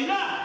Sina.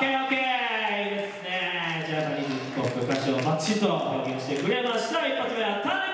オッケーオッケー。いいですね。ジャパニーズヒップホップ歌詞をバッチリと表現してくれました。一発目はタヌ